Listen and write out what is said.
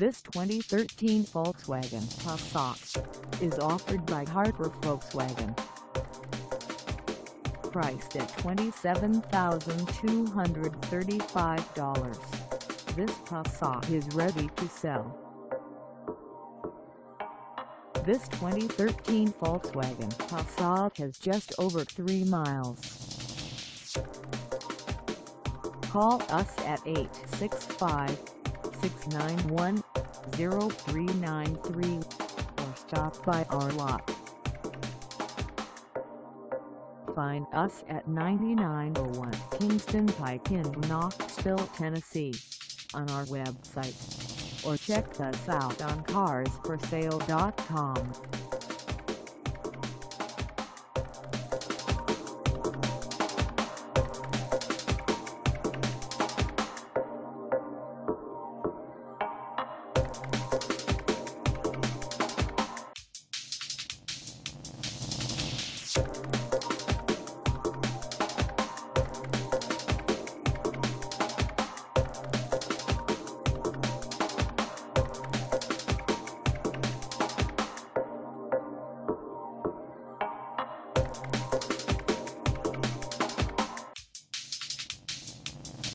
This 2013 Volkswagen Passat is offered by Harper Volkswagen. Priced at $27,235, this Passat is ready to sell. This 2013 Volkswagen Passat has just over 3 miles. Call us at 865-691-0393 or stop by our lot. Find us at 9901 Kingston Pike in Knoxville, Tennessee on our website or check us out on carsforsale.com.